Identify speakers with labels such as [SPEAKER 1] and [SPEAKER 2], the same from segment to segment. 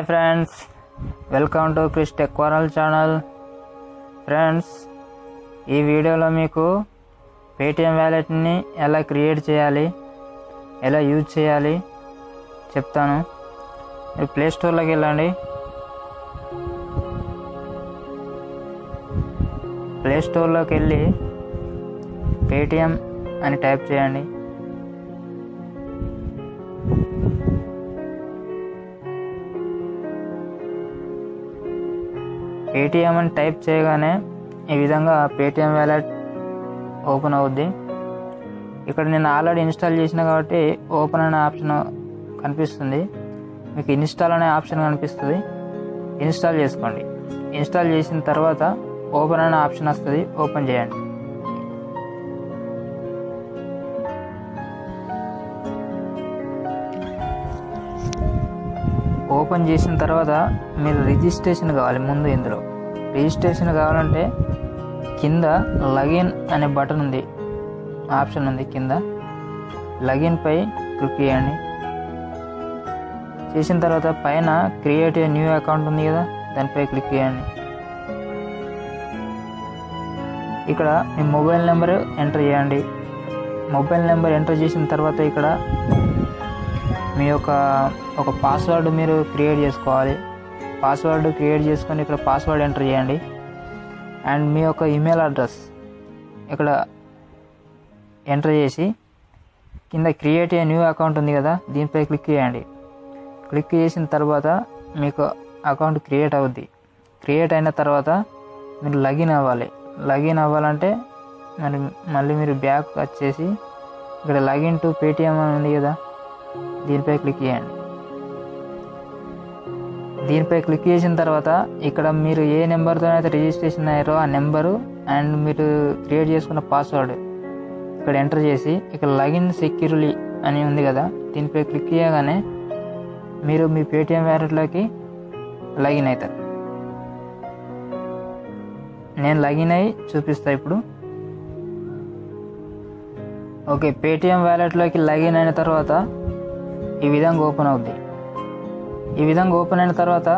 [SPEAKER 1] Hi friends. Welcome to Krish tech world channel. Friends ఈ వీడియోలో మీకు పేటిఎం వ్యాలెట్ని ఎలా క్రియేట్ చేయాలి ఎలా యూజ్ చేయాలి చెప్తాను. మీరు ప్లే స్టోర్లోకి వెళ్ళండి. ప్లే స్టోర్లోకి వెళ్ళి పేటిఎం అని టైప్ చేయండి. పేటిఎం అని టైప్ చేయగానే ఈ విధంగా పేటిఎం వ్యాలెట్ ఓపెన్ అవుద్ది. ఇక్కడ నేను ఆల్రెడీ ఇన్స్టాల్ చేసిన కాబట్టి ఓపెన్ అనే ఆప్షన్ కనిపిస్తుంది. మీకు ఇన్స్టాల్ అనే ఆప్షన్ కనిపిస్తుంది. ఇన్స్టాల్ చేసుకోండి. ఇన్స్టాల్ చేసిన తర్వాత ఓపెన్ అనే ఆప్షన్ వస్తుంది. ఓపెన్ చేయండి. ఓపెన్ చేసిన తర్వాత మీరు రిజిస్ట్రేషన్ కావాలి ముందు ఇందులో. రిజిస్ట్రేషన్ కావాలంటే కింద లగిన్ అనే బటన్ ఉంది. ఆప్షన్ ఉంది కింద. లగిన్పై క్లిక్ చేయండి. చేసిన తర్వాత పైన క్రియేట్ న్యూ అకౌంట్ ఉంది కదా దానిపై క్లిక్ చేయండి. ఇక్కడ మీ మొబైల్ నెంబర్ ఎంటర్ చేయండి. మొబైల్ నెంబర్ ఎంటర్ చేసిన తర్వాత ఇక్కడ మీ యొక్క ఒక పాస్వర్డ్ మీరు క్రియేట్ చేసుకోవాలి. పాస్వర్డ్ క్రియేట్ చేసుకొని ఇక్కడ పాస్వర్డ్ ఎంటర్ చేయండి. అండ్ మీ యొక్క ఈమెయిల్ అడ్రస్ ఇక్కడ ఎంటర్ చేసి కింద క్రియేట్ ఏ న్యూ అకౌంట్ ఉంది కదా దీనిపై క్లిక్ చేయండి. క్లిక్ చేసిన తర్వాత మీకు అకౌంట్ క్రియేట్ అవుద్ది. క్రియేట్ అయిన తర్వాత మీరు లాగిన్ అవ్వాలి. లాగిన్ అవ్వాలంటే మరి మళ్ళీ మీరు బ్యాక్ వచ్చేసి ఇక్కడ లాగిన్ టు పేటిఎం అని ఉంది కదా దీనిపై క్లిక్ చేయండి. దీనిపై క్లిక్ చేసిన తర్వాత ఇక్కడ మీరు ఏ నెంబర్తో అయితే రిజిస్ట్రేషన్ అయ్యారో ఆ నెంబరు అండ్ మీరు క్రియేట్ చేసుకున్న పాస్వర్డ్ ఇక్కడ ఎంటర్ చేసి ఇక్కడ లాగిన్ సెక్యూరిటీ అని ఉంది కదా దీనిపై క్లిక్ చేయగానే మీరు మీ పేటిఎం వ్యాలెట్లోకి లాగిన్ అవుతారు. నేను లాగిన్ అయ్యి చూపిస్తా ఇప్పుడు. ఓకే పేటిఎం వ్యాలెట్లోకి లాగిన్ అయిన తర్వాత ఈ విధంగా ఓపెన్ అవుద్ది. ఈ విధంగా ఓపెన్ అయిన తర్వాత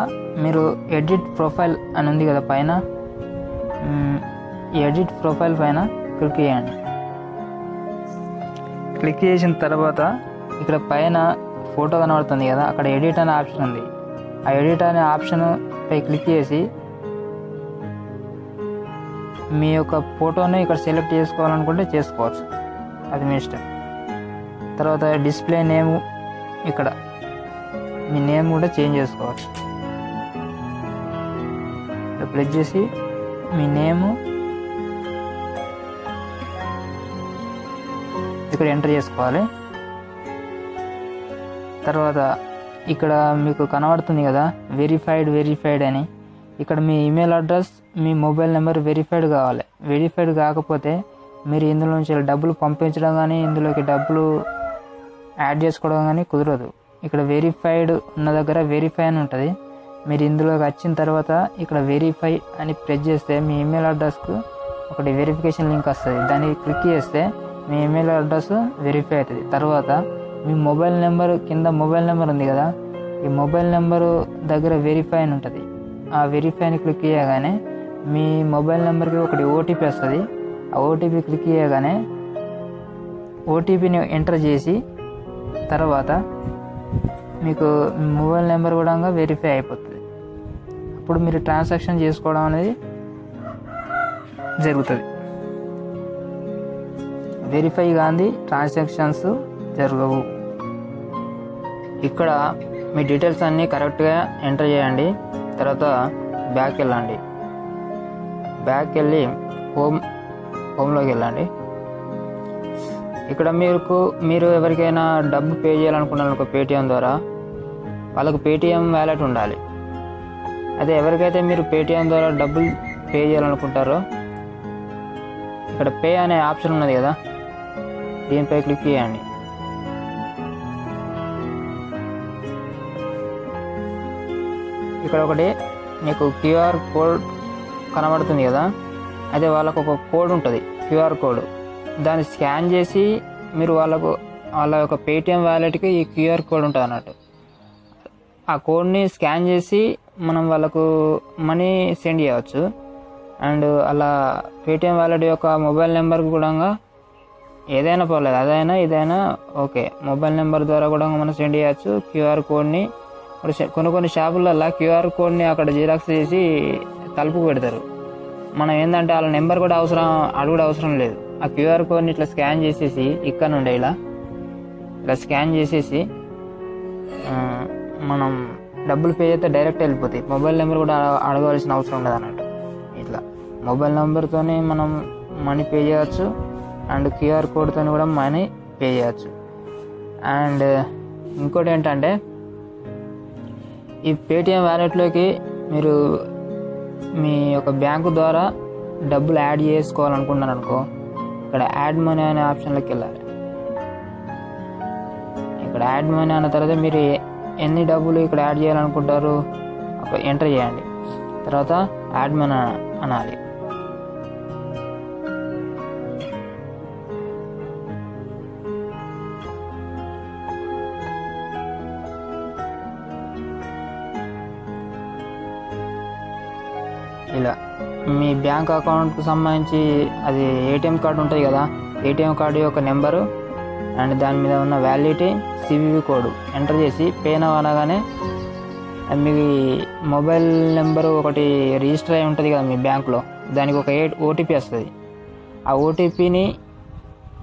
[SPEAKER 1] మీరు ఎడిట్ ప్రొఫైల్ అని ఉంది కదా పైన ఈ ఎడిట్ ప్రొఫైల్ పైన క్లిక్ చేయండి. క్లిక్ చేసిన తర్వాత ఇక్కడ పైన ఫోటో కనబడుతుంది కదా అక్కడ ఎడిట్ అనే ఆప్షన్ ఉంది. ఆ ఎడిట్ అనే ఆప్షన్ పై క్లిక్ చేసి మీ యొక్క ఫోటోని ఇక్కడ సెలెక్ట్ చేసుకోవాలనుకుంటే చేసుకోవచ్చు. అది మీ ఇష్టం. తర్వాత డిస్ప్లే నేమ్ ఇక్కడ. మీ నేమ్ కూడా చేంజ్ చేసుకోవచ్చు. ఇక్కడ ప్రెస్ చేసి మీ నేము ఇక్కడ ఎంటర్ చేసుకోవాలి. తర్వాత ఇక్కడ మీకు కనబడుతుంది కదా వెరిఫైడ్ వెరిఫైడ్ అని. ఇక్కడ మీ ఈమెయిల్ అడ్రస్ మీ మొబైల్ నెంబర్ వెరిఫైడ్ కావాలి. వెరిఫైడ్ కాకపోతే మీరు ఇందులో నుంచి డబ్బులు పంపించడం కానీ ఇందులోకి డబ్బులు యాడ్ చేసుకోవడం కానీ కుదరదు. ఇక్కడ వెరిఫైడ్ ఉన్న దగ్గర వెరిఫై అని ఉంటుంది. మీరు ఇందులోకి వచ్చిన తర్వాత ఇక్కడ వెరిఫై అని ప్రెస్ చేస్తే మీ ఈమెయిల్ అడ్రస్కు ఒకటి వెరిఫికేషన్ లింక్ వస్తుంది. దాన్ని క్లిక్ చేస్తే మీ ఈమెయిల్ అడ్రస్ వెరిఫై అవుతుంది. తర్వాత మీ మొబైల్ నెంబర్ కింద మొబైల్ నెంబర్ ఉంది కదా ఈ మొబైల్ నెంబరు దగ్గర వెరిఫై అని ఉంటుంది. ఆ వెరిఫైని క్లిక్ చేయగానే మీ మొబైల్ నెంబర్కి ఒకటి ఓటీపీ వస్తుంది. ఆ ఓటీపీ క్లిక్ చేయగానే ఓటీపీని ఎంటర్ చేసి తర్వాత మీకు మొబైల్ నెంబర్ కూడా వెరిఫై అయిపోతుంది. అప్పుడు మీరు ట్రాన్సాక్షన్ చేసుకోవడం అనేది జరుగుతుంది. వెరిఫై కానీ ట్రాన్సాక్షన్స్ జరగవు. ఇక్కడ మీ డీటెయిల్స్ అన్నీ కరెక్ట్గా ఎంటర్ చేయండి. తర్వాత బ్యాక్ వెళ్ళండి. బ్యాక్ వెళ్ళి హోమ్ హోమ్లోకి వెళ్ళండి. ఇక్కడ మీకు మీరు ఎవరికైనా డబ్బు పే చేయాలనుకున్నారనుకో పేటిఎం ద్వారా వాళ్ళకు పేటిఎం వ్యాలెట్ ఉండాలి. అదే ఎవరికైతే మీరు పేటిఎం ద్వారా డబ్బులు పే చేయాలనుకుంటారో ఇక్కడ పే అనే ఆప్షన్ ఉన్నది కదా దీనిపై క్లిక్ చేయండి. ఇక్కడ ఒకటి మీకు క్యూఆర్ కోడ్ కనబడుతుంది కదా అదే వాళ్ళకు ఒక కోడ్ ఉంటుంది క్యూఆర్ కోడ్. దాన్ని స్కాన్ చేసి మీరు వాళ్ళకు వాళ్ళ యొక్క పేటిఎం వ్యాలెట్కి ఈ క్యూఆర్ కోడ్ ఉంటుంది అన్నట్టు. ఆ కోడ్ని స్కాన్ చేసి మనం వాళ్ళకు మనీ సెండ్ చేయవచ్చు. అండ్ అలా పేటిఎం వ్యాలెట్ యొక్క మొబైల్ నెంబర్కి కూడా ఏదైనా పర్లేదు అదైనా ఇదైనా ఓకే. మొబైల్ నెంబర్ ద్వారా కూడా మనం సెండ్ చేయొచ్చు. క్యూఆర్ కోడ్ని కొన్ని కొన్ని షాపులలో క్యూఆర్ కోడ్ని అక్కడ జిరాక్స్ చేసి తలుపు పెడతారు. మనం ఏంటంటే వాళ్ళ నెంబర్ కూడా అవసరం అడుగుడు అవసరం లేదు. ఆ క్యూఆర్ కోడ్ని ఇట్లా స్కాన్ చేసేసి ఇక్కడ నుండి ఇలా ఇలా స్కాన్ చేసేసి మనం డబ్బులు పే చేస్తే డైరెక్ట్ వెళ్ళిపోతాయి. మొబైల్ నెంబర్ కూడా అడగవలసిన అవసరం ఉండదు అన్నట్టు. ఇట్లా మొబైల్ నెంబర్తోనే మనం మనీ పే చేయవచ్చు అండ్ క్యూఆర్ కోడ్తో కూడా మనీ పే చేయవచ్చు అండ్ ఇంకోటి ఏంటంటే ఈ పేటిఎం వ్యాలెట్లోకి మీరు మీ యొక్క బ్యాంకు ద్వారా డబ్బులు యాడ్ చేసుకోవాలనుకున్నారు అనుకో ఇక్కడ యాడ్ మనీ అనే ఆప్షన్లోకి వెళ్ళాలి. ఇక్కడ యాడ్ మనీ అన్న తర్వాత మీరు ఎన్ని డబ్బులు ఇక్కడ యాడ్ చేయాలనుకుంటారు? ఒక ఎంటర్ చేయండి. తర్వాత యాడ్ మనీ అనాలి. ఇలా మీ బ్యాంక్ అకౌంట్కి సంబంధించి అది ఏటీఎం కార్డు ఉంటుంది కదా ఏటీఎం కార్డు యొక్క నెంబరు అండ్ దాని మీద ఉన్న వ్యాలిడిటీ సివివి కోడ్ ఎంటర్ చేసి పేన అనగానే అది మీ మొబైల్ నెంబరు ఒకటి రిజిస్టర్ అయి ఉంటుంది కదా మీ బ్యాంక్లో దానికి ఒక ఏ ఓటీపీ వస్తుంది. ఆ ఓటీపీని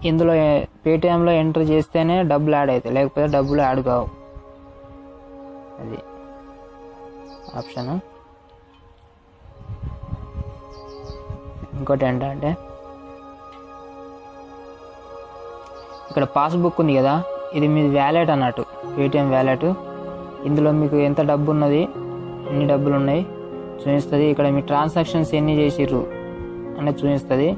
[SPEAKER 1] ఇందులో పేటిఎంలో ఎంటర్ చేస్తేనే డబ్బులు యాడ్ అవుతాయి లేకపోతే డబ్బులు యాడ్ కావు. అది ఆప్షను. ఇంకోటి ఏంటంటే ఇక్కడ పాస్బుక్ ఉంది కదా ఇది మీది వ్యాలెట్ అన్నట్టు పేటిఎం వ్యాలెట్. ఇందులో మీకు ఎంత డబ్బు ఉన్నది ఎన్ని డబ్బులు ఉన్నాయి చూపిస్తుంది. ఇక్కడ మీ ట్రాన్సాక్షన్స్ ఎన్ని చేసిర్రు అనేది చూపిస్తుంది.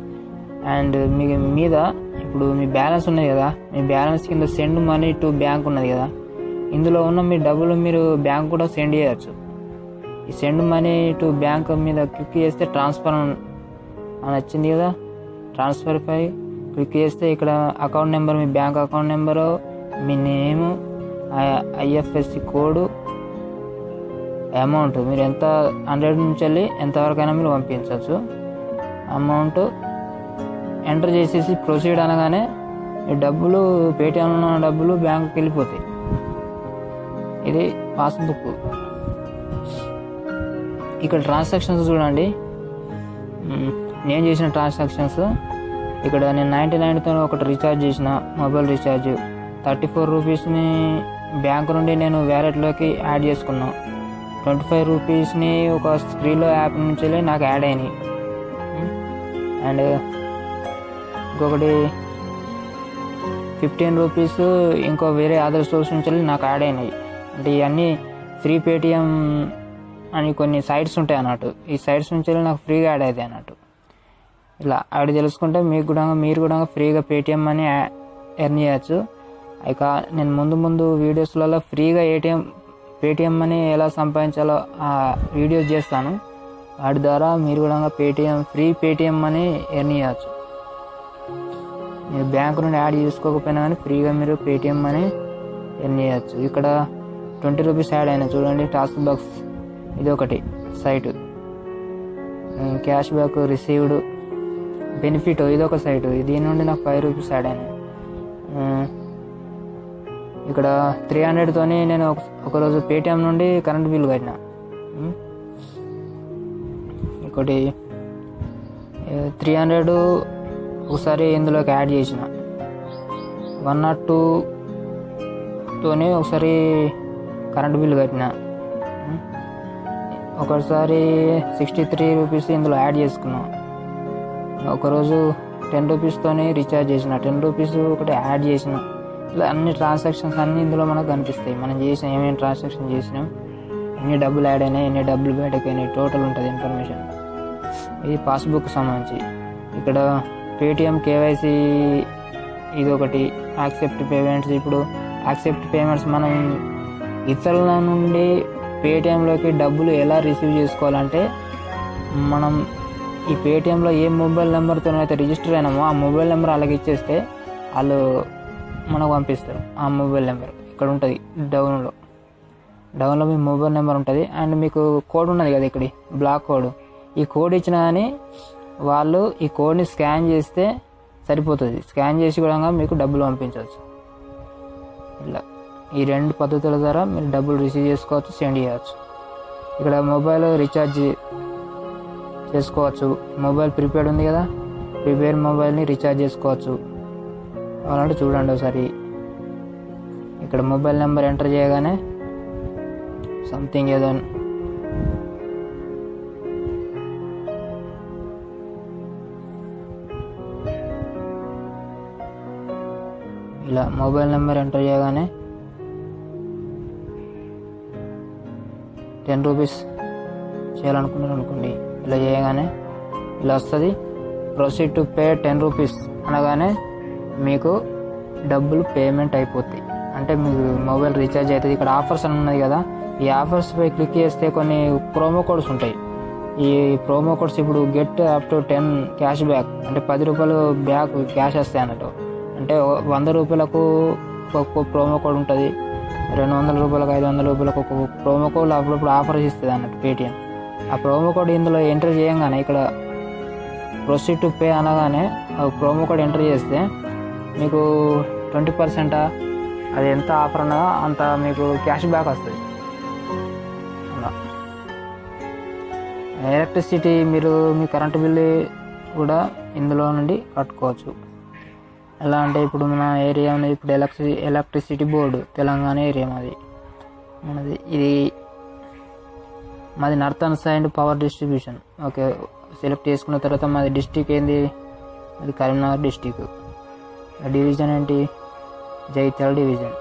[SPEAKER 1] అండ్ మీ మీద ఇప్పుడు మీ బ్యాలెన్స్ ఉన్నది కదా మీ బ్యాలెన్స్ కింద సెండ్ మనీ టు బ్యాంక్ ఉన్నది కదా ఇందులో ఉన్న మీ డబ్బులు మీరు బ్యాంక్ కూడా సెండ్ చేయవచ్చు ఈ సెండ్ మనీ టు బ్యాంక్ మీద క్లిక్ చేస్తే ట్రాన్స్ఫర్ అని వచ్చింది కదా. ట్రాన్స్ఫర్ పై క్లిక్ చేస్తే ఇక్కడ అకౌంట్ నెంబర్ మీ బ్యాంక్ అకౌంట్ నెంబరు మీ నేము ఐఎఫ్ఎస్సి కోడ్ అమౌంట్ మీరు ఎంత హండ్రెడ్ నుంచి వెళ్ళి ఎంతవరకైనా మీరు పంపించవచ్చు. అమౌంట్ ఎంటర్ చేసేసి ప్రొసీడ్ అనగానే ఈ డబ్బులు పేటీఎంలో ఉన్న డబ్బులు బ్యాంకుకి వెళ్ళిపోతాయి. ఇది పాస్బుక్ ఇక్కడ ట్రాన్సాక్షన్స్ చూడండి. నేను చేసిన ట్రాన్సాక్షన్స్ ఇక్కడ నేను నైంటీ నైన్తో ఒకటి రీఛార్జ్ చేసిన మొబైల్ రీఛార్జ్ థర్టీ ఫోర్ రూపీస్ని బ్యాంక్ నుండి నేను వ్యాలెట్లోకి యాడ్ చేసుకున్నాను ట్వంటీ ఫైవ్ రూపీస్ని ఒక స్క్రీన్లో యాప్ నుంచి వెళ్ళి నాకు యాడ్ అయినాయి. అండ్ ఇంకొకటి ఫిఫ్టీన్ రూపీస్ ఇంకో వేరే అదర్ సోర్స్ నుంచి నాకు యాడ్ అయినాయి. అంటే ఇవన్నీ ఫ్రీ పేటిఎం అని కొన్ని సైట్స్ ఉంటాయి అన్నట్టు. ఈ సైట్స్ నుంచి వెళ్ళి నాకు ఫ్రీగా యాడ్ అవుతాయి అన్నట్టు. ఇలా అవి తెలుసుకుంటే మీకు కూడా మీరు కూడా ఫ్రీగా పేటిఎం అని ఎర్న్ చేయొచ్చు. ఇక నేను ముందు ముందు వీడియోస్లలో ఫ్రీగా ఏటీఎం పేటిఎం అని ఎలా సంపాదించాలో ఆ వీడియోస్ చేస్తాను. వాటి ద్వారా మీరు కూడా పేటిఎం ఫ్రీ పేటిఎం అని ఎర్న్ చేయొచ్చు. మీరు బ్యాంక్ నుండి యాడ్ చేసుకోకపోయినా కానీ ఫ్రీగా మీరు పేటిఎం అని ఎర్న్ చేయొచ్చు. ఇక్కడ ట్వంటీ రూపీస్ యాడ్ అయినా చూడండి టాస్క్ బాక్స్. ఇది ఒకటి site. Cash back received benefit ఇది ఒక సైట్ దీని నుండి నాకు ఫైవ్ రూపీస్ యాడ్ అయినాయి. ఇక్కడ త్రీ హండ్రెడ్తోని నేను ఒక- ఒకరోజు పేటిఎం నుండి కరెంట్ బిల్ కట్టిన. ఇంకోటి త్రీ హండ్రెడ్ ఒకసారి ఇందులోకి యాడ్ చేసిన. వన్ నాట్ టూతోనే ఒకసారి కరెంట్ బిల్ కట్టిన. ఒకసారి సిక్స్టీ త్రీ రూపీస్ ఇందులో యాడ్ చేసుకున్నాం. ఒకరోజు టెన్ రూపీస్తోనే రీఛార్జ్ చేసిన. టెన్ రూపీస్ ఒకటి యాడ్ చేసిన. ఇలా అన్ని ట్రాన్సాక్షన్స్ అన్ని ఇందులో మనకు కనిపిస్తాయి. మనం చేసిన ఏమేమి ట్రాన్సాక్షన్ చేసినాం ఎన్ని డబ్బులు యాడ్ అయినాయి ఎన్ని డబ్బులు బయటకు అయినాయి టోటల్ ఉంటుంది ఇన్ఫర్మేషన్ ఇది పాస్బుక్ సంబంధించి. ఇక్కడ పేటిఎం కేవైసీ ఇది ఒకటి యాక్సెప్ట్ పేమెంట్స్ ఇప్పుడు యాక్సెప్ట్ పేమెంట్స్ మనం ఇతరుల నుండి పేటిఎంలోకి డబ్బులు ఎలా రిసీవ్ చేసుకోవాలంటే మనం ఈ పేటిఎంలో ఏ మొబైల్ నెంబర్తో అయితే రిజిస్టర్ అయినామో ఆ మొబైల్ నెంబర్ అలాగే ఇచ్చేస్తే వాళ్ళు మనకు పంపిస్తారు ఆ మొబైల్ నెంబర్. ఇక్కడ ఉంటుంది డౌన్లో. డౌన్లో మీ మొబైల్ నెంబర్ ఉంటుంది. అండ్ మీకు కోడ్ ఉన్నది కదా ఇక్కడ బ్లాక్ కోడ్. ఈ కోడ్ ఇచ్చినా కానీ వాళ్ళు ఈ కోడ్ని స్కాన్ చేస్తే సరిపోతుంది. స్కాన్ చేసి కూడా మీకు డబ్బులు పంపించవచ్చు. ఇలా. ఈ రెండు పద్ధతుల ద్వారా మీరు డబ్బులు రిసీవ్ చేసుకోవచ్చు సెండ్ చేయవచ్చు. ఇక్కడ మొబైల్ రీఛార్జ్ చేసుకోవచ్చు. మొబైల్ ప్రిపేర్డ్ ఉంది కదా? ప్రిపేర్ మొబైల్ని రీఛార్జ్ చేసుకోవచ్చు. అలాంటి చూడండి ఒకసారి. ఇక్కడ మొబైల్ నెంబర్ ఎంటర్ చేయగానే సంథింగ్ ఏదో ఇలా మొబైల్ నెంబర్ ఎంటర్ చేయగానే టెన్ రూపీస్ చేయాలనుకున్నారు అనుకోండి ఇలా చేయగానే ఇలా వస్తుంది. Proceed to pay ten rupees అనగానే మీకు డబ్బులు పేమెంట్ అయిపోతాయి. అంటే మీకు మొబైల్ రీఛార్జ్ అవుతుంది. ఇక్కడ ఆఫర్స్ అని ఉన్నది కదా ఈ ఆఫర్స్ పై క్లిక్ చేస్తే కొన్ని ప్రోమో కోడ్స్ ఉంటాయి. ఈ ప్రోమో కోడ్స్ ఇప్పుడు get up to ten cash back అంటే పది రూపాయలు బ్యాక్ క్యాష్ వస్తాయి అన్నట్టు. అంటే వంద రూపాయలకు ఒక ప్రోమో కోడ్ ఉంటుంది. రెండు వందల రూపాయలకు ఐదు వందల రూపాయలకు ఒక్కొక్క ప్రోమో కోడ్ అప్పుడప్పుడు ఆఫర్ ఇస్తుంది అన్నట్టు పేటిఎం ఆ ప్రోమో కోడ్ ఇందులో ఎంటర్ చేయగానే ఇక్కడ ప్రొసీడ్ టు పే అనగానే ఆ ప్రోమో కోడ్ ఎంటర్ చేస్తే మీకు ట్వంటీ పర్సెంటా అది ఎంత ఆఫర్ ఉన్నదో అంత మీకు క్యాష్ బ్యాక్ వస్తుంది. ఎలక్ట్రిసిటీ మీరు మీ కరెంటు బిల్లు కూడా ఇందులో నుండి కట్టుకోవచ్చు. ఎలా అంటే ఇప్పుడు మన ఏరియా ఇప్పుడు ఎలక్ట్రి ఎలక్ట్రిసిటీ బోర్డు తెలంగాణ ఏరియా మాది. మనది ఇది మాది northern side power distribution okay select చేసుకున్న తర్వాత మాది డిస్టిక్ ఏంది? అది కరీంనగర్ డిస్టిక్ డివిజన్ ఏంటి? జైత్యాల డివిజన్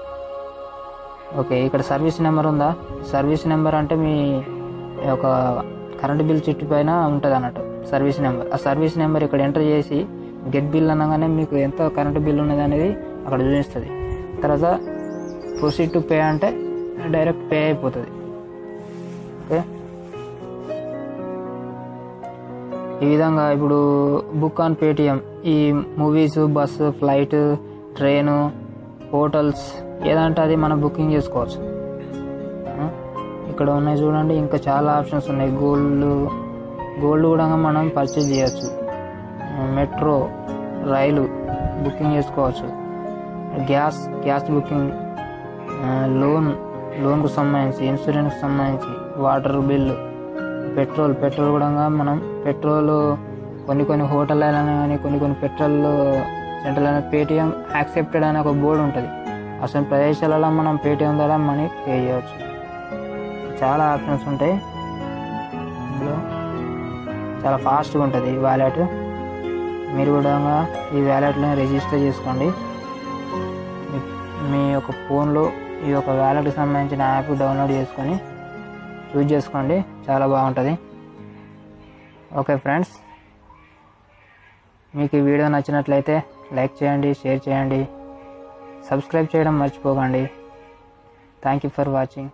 [SPEAKER 1] ఓకే ఇక్కడ సర్వీస్ నెంబర్ ఉందా? సర్వీస్ నెంబర్ అంటే మీ ఒక కరెంట్ బిల్ చిట్టు పైన ఉంటుంది అన్నట్టు సర్వీస్ నెంబర్ ఆ సర్వీస్ నెంబర్ ఇక్కడ ఎంటర్ చేసి గెట్ బిల్ అనగానే మీకు ఎంత కరెంట్ బిల్ ఉన్నది అనేది అక్కడ చూపిస్తుంది. తర్వాత ప్రొసీడ్ టు పే అంటే డైరెక్ట్ పే అయిపోతుంది. ఓకే? ఈ విధంగా ఇప్పుడు బుక్ ఆన్ పేటిఎం ఈ movies bus flight train hotels ఏదంటే అది మనం బుకింగ్ చేసుకోవచ్చు. ఇక్కడ ఉన్నాయి చూడండి ఇంకా చాలా ఆప్షన్స్ ఉన్నాయి. గోల్డ్ గోల్డ్ కూడా మనం పర్చేజ్ చేయొచ్చు. మెట్రో రైలు బుకింగ్ చేసుకోవచ్చు. గ్యాస్ గ్యాస్ బుకింగ్ లోన్ లోన్కు సంబంధించి ఇన్సూరెన్స్కి సంబంధించి వాటర్ బిల్లు. పెట్రోల్ పెట్రోల్ కూడా మనం పెట్రోల్ కొన్ని కొన్ని హోటల్ కానీ కొన్ని కొన్ని పెట్రోల్ సెంటర్ అయినా పేటిఎం యాక్సెప్టెడ్ అనే ఒక బోర్డు ఉంటుంది. అసలు ప్రదేశాలలో మనం పేటిఎం ద్వారా మనీ పే చేయవచ్చు చాలా ఆప్షన్స్ ఉంటాయి. ఇందులో చాలా ఫాస్ట్గా ఉంటుంది ఈ వ్యాలెట్ మీరు కూడా ఈ వ్యాలెట్ని రిజిస్టర్ చేసుకోండి. మీ యొక్క ఫోన్లో ఈ యొక్క వ్యాలెట్కి సంబంధించిన యాప్ డౌన్లోడ్ చేసుకొని యూజ్ చేసుకోండి. చాలా బాగుంటుంది. Okay friends. మీకు ఈ వీడియో నచ్చినట్లయితే లైక్ చేయండి షేర్ చేయండి. సబ్స్క్రైబ్ చేయడం మర్చిపోకండి. Thank you for watching.